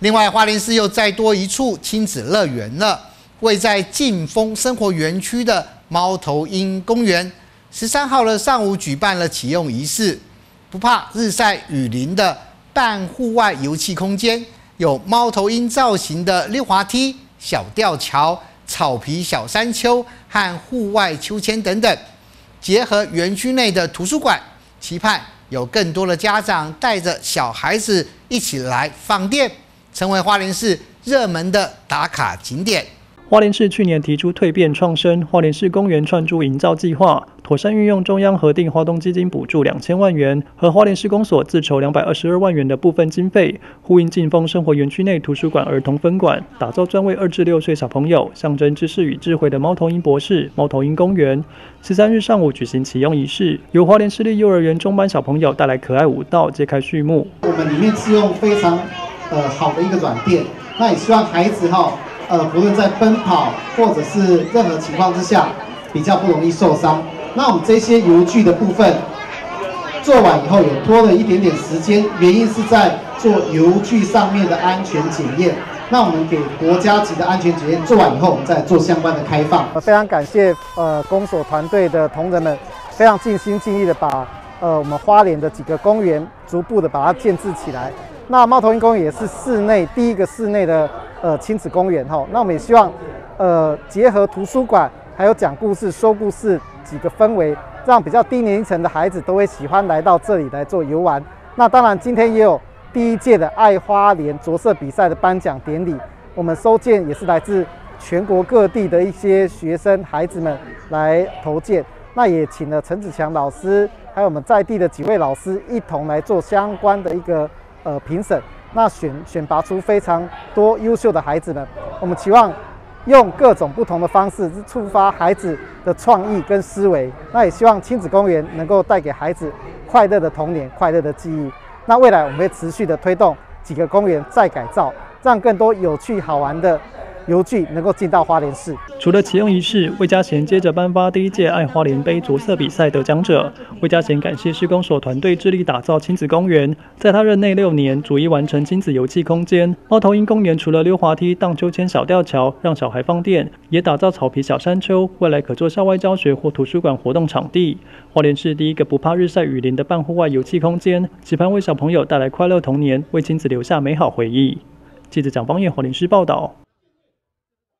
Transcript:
另外，花莲市又再多一处亲子乐园了，位在劲丰生活园区的猫头鹰公园，十三号的上午举办了启用仪式。不怕日晒雨淋的半户外游憩空间，有猫头鹰造型的溜滑梯、小吊桥、草皮小山丘和户外秋千等等，结合园区内的图书馆，期盼有更多的家长带着小孩子一起来放电。成为花莲市热门的打卡景点。花莲市去年提出蜕变创生花莲市公园串珠营造计划，妥善运用中央核定花东基金补助两千万元和花莲市公所自筹两百二十二万元的部分经费，呼应劲丰生活园区内图书馆儿童分馆，打造专为二至六岁小朋友象征知识与智慧的猫头鹰博士猫头鹰公园。十三日上午举行启用仪式，由花莲市立幼儿园中班小朋友带来可爱舞蹈揭开序幕。我们里面是用非常。呃，好的一个软垫，那也希望孩子哈，呃，不论在奔跑或者是任何情况之下，比较不容易受伤。那我们这些游具的部分做完以后，有拖了一点点时间，原因是在做游具上面的安全检验。那我们给国家级的安全检验做完以后，我们再做相关的开放。非常感谢呃公所团队的同仁们，非常尽心尽力的把呃我们花莲的几个公园逐步的把它建制起来。那猫头鹰公园也是室内第一个室内的呃亲子公园哈，那我们也希望呃结合图书馆还有讲故事说故事几个氛围，让比较低年龄层的孩子都会喜欢来到这里来做游玩。那当然今天也有第一届的爱花莲着色比赛的颁奖典礼，我们收件也是来自全国各地的一些学生孩子们来投件，那也请了陈子强老师还有我们在地的几位老师一同来做相关的一个。呃，评审那选选拔出非常多优秀的孩子们，我们期望用各种不同的方式触发孩子的创意跟思维，那也希望亲子公园能够带给孩子快乐的童年、快乐的记忆。那未来我们会持续的推动几个公园再改造，让更多有趣好玩的。游具能够进到花莲市。除了启用仪式，魏家贤接着颁发第一届爱花莲杯着色比赛得奖者。魏家贤感谢施工所团队致力打造亲子公园，在他任内六年，逐一完成亲子游憩空间。猫头鹰公园除了溜滑梯、荡秋千、小吊桥，让小孩放电，也打造草皮小山丘，未来可做校外教学或图书馆活动场地。花莲市第一个不怕日晒雨淋的半户外游憩空间，期盼为小朋友带来快乐童年，为亲子留下美好回忆。记者蒋方燕，花莲市报道。